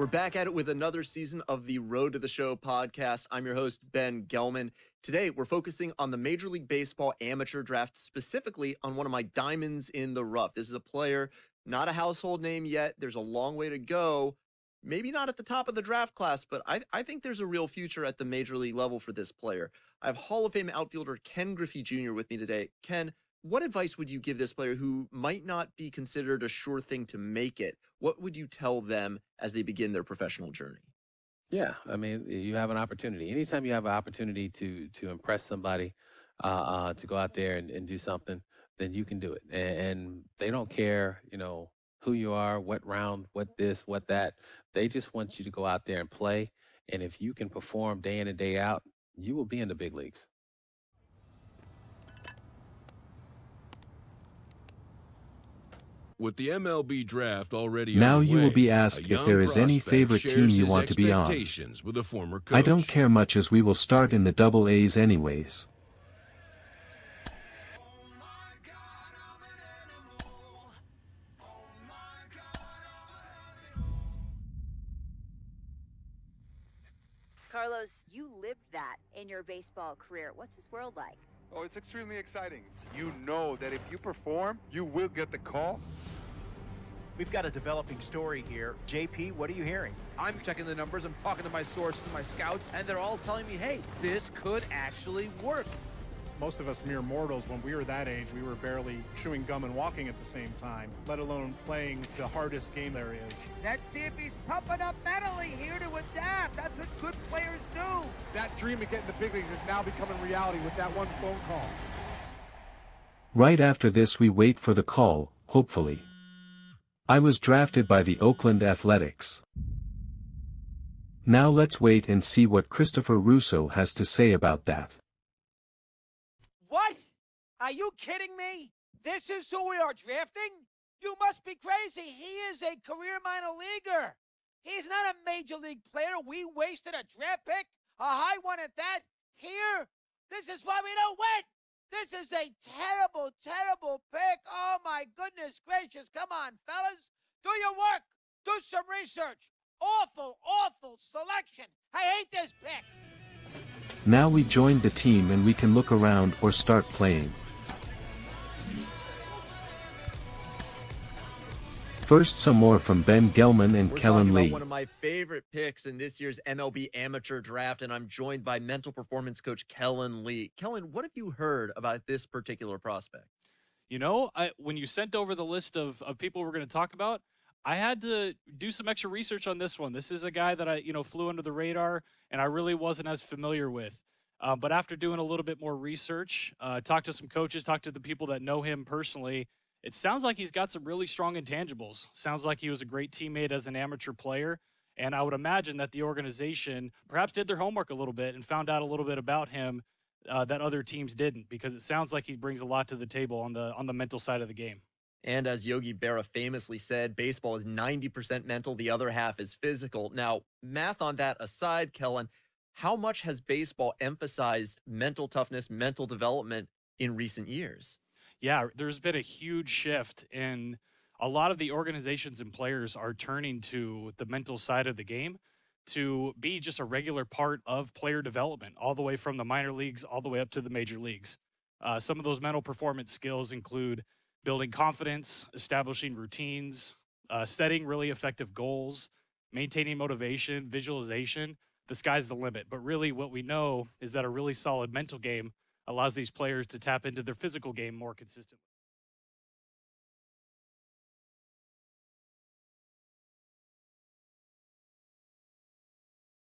We're back at it with another season of the Road to the Show podcast. I'm your host, Ben Gelman. Today, we're focusing on the Major League Baseball amateur draft, specifically on one of my diamonds in the rough. This is a player, not a household name yet. There's a long way to go. Maybe not at the top of the draft class, but I, I think there's a real future at the major league level for this player. I have Hall of Fame outfielder Ken Griffey Jr. with me today. Ken, what advice would you give this player who might not be considered a sure thing to make it? What would you tell them as they begin their professional journey? Yeah, I mean, you have an opportunity. Anytime you have an opportunity to to impress somebody, uh, uh, to go out there and, and do something, then you can do it. And, and they don't care, you know, who you are, what round, what this, what that. They just want you to go out there and play. And if you can perform day in and day out, you will be in the big leagues. With the MLB draft already Now you will be asked if there is any favorite team you want to be on. With a former coach. I don't care much as we will start in the double A's anyways. Carlos, you lived that in your baseball career. What's this world like? Oh, it's extremely exciting. You know that if you perform, you will get the call. We've got a developing story here. JP, what are you hearing? I'm checking the numbers, I'm talking to my sources, to my scouts, and they're all telling me, hey, this could actually work. Most of us mere mortals, when we were that age, we were barely chewing gum and walking at the same time, let alone playing the hardest game there is. Let's see if he's pumping up mentally here. That's what good players do. That dream of getting the big leagues is now becoming reality with that one phone call. Right after this we wait for the call, hopefully. I was drafted by the Oakland Athletics. Now let's wait and see what Christopher Russo has to say about that. What? Are you kidding me? This is who we are drafting? You must be crazy. He is a career minor leaguer. He's not a major league player. We wasted a draft pick, a high one at that. Here, this is why we don't win. This is a terrible, terrible pick. Oh my goodness gracious. Come on, fellas. Do your work. Do some research. Awful, awful selection. I hate this pick. Now we joined the team and we can look around or start playing. First some more from Ben Gelman and We're Kellen talking about Lee. one of my favorite picks in this year's MLB amateur draft, and I'm joined by mental performance coach Kellen Lee. Kellen, what have you heard about this particular prospect? You know, I, when you sent over the list of, of people we're going to talk about, I had to do some extra research on this one. This is a guy that I, you know, flew under the radar and I really wasn't as familiar with. Um, but after doing a little bit more research, uh, talked to some coaches, talked to the people that know him personally, it sounds like he's got some really strong intangibles. Sounds like he was a great teammate as an amateur player. And I would imagine that the organization perhaps did their homework a little bit and found out a little bit about him uh, that other teams didn't, because it sounds like he brings a lot to the table on the on the mental side of the game. And as Yogi Berra famously said, baseball is 90% mental, the other half is physical. Now, math on that aside, Kellen, how much has baseball emphasized mental toughness, mental development in recent years? Yeah, there's been a huge shift in a lot of the organizations and players are turning to the mental side of the game to be just a regular part of player development, all the way from the minor leagues all the way up to the major leagues. Uh, some of those mental performance skills include building confidence, establishing routines, uh, setting really effective goals, maintaining motivation, visualization. The sky's the limit. But really, what we know is that a really solid mental game allows these players to tap into their physical game more consistently.